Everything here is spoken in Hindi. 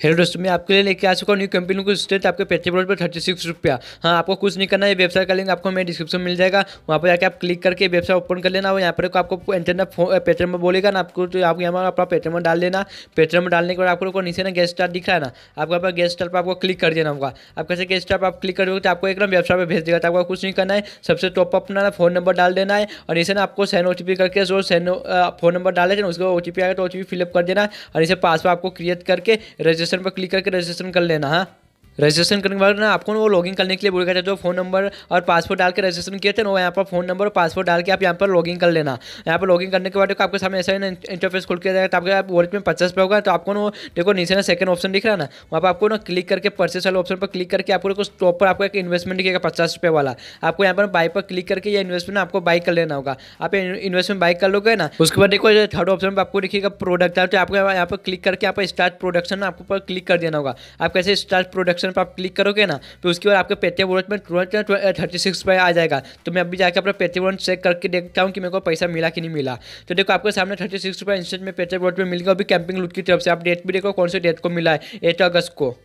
हेलो दोस्तों, मैं आपके लिए लेके आ चुका हूँ न्यू कंपनी को स्टेट आपके पेट्रोल रोड पर थर्टी सिक्स रुपया। हाँ आपको कुछ नहीं करना है वेबसाइट का लिंक आपको मेरे डिस्क्रिप्शन मिल जाएगा। वहाँ पर जाकर आप क्लिक करके वेबसाइट ओपन कर लेना और यहाँ पर आपको इंटरनेट पेट्रोल में बोलेगा ना आपको तो आप यहाँ पर अपना पेट्रोल डाल देना। पेट्रोल में डालने के बाद आपको नीचे ना गेस्ट स्टार दिख रहा है ना, आपको यहाँ पर गेस्ट स्टार पर आपको क्लिक कर देना होगा। आप कैसे गेस्ट स्टार पर आप क्लिक करोगे तो आपको एक ना वेबसाइट पर भेज देगा तो आपको कुछ नहीं करना है। सबसे टॉप अपना ना फ़ोन नंबर डाल देना है और नीचे ना आपको सेन ओ करके जो सेन फ़ोन नंबर डाले उसके बाद ओ आएगा तो ओ टी फिलअप कर देना और इसे पासवर्ड आपको क्रिएट करके रजिस्ट्रेशन पर क्लिक करके रजिस्ट्रेशन कर लेना हाँ। रजिस्ट्रेशन करने के बाद ना आपको वो लॉगिन करने के लिए बोलेगा जो फ़ोन नंबर और पासवर्ड डाल के रजिस्ट्रेशन किए थे ना, वो यहाँ पर फ़ोन नंबर और पासवर्ड डाल के आप यहाँ पर लॉगिन कर लेना। यहाँ पर लॉगिन करने के बाद आपके सामने ऐसा इंटरफेस खुल के जाएगा तो आपके आप वॉलेट में पचास रुपये होगा तो आपको ना देखो नीचे ना सेकंड ऑप्शन दिख रहा है ना, वहाँ पर आपको ना क्लिक करके परचेस वाले ऑप्शन पर क्लिक करके आपको कुछ टॉप पर आपको एक इन्वेस्टमेंट दिखेगा पचास रुपये वाला। आपको यहाँ पर बाई पर क्लिक करके ये इन्वेस्टमेंट आपको बाई कर लेना होगा। आप इन्वेस्टमेंट बाई कर लोगे ना, उसके बाद देखो थर्ड ऑप्शन पर आपको दिखेगा प्रोडक्ट है तो आपको यहाँ पर क्लिक करके आप स्टार्ट प्रोडक्शन आपको पर क्लिक कर देना होगा। आप कैसे स्टार्ट प्रोडक्शन पर आप क्लिक करोगे ना तो उसके बाद आपके पेटीएम वॉलेट में तुरंत थर्टी सिक्स रुपये आ जाएगा। तो मैं अभी जाकर अपना पेटीएम वॉलेट चेक करके देखता हूँ कि मेरे को पैसा मिला कि नहीं मिला। तो देखो, आपके सामने थर्टी सिक्स रुपये इंस्टेंट में पेटीएम वॉलेट में मिल गया। अभी कैंपिंग लूट की तरफ़ से आप डेट भी देखो कौन से डेट को मिला है। एट अगस्त को।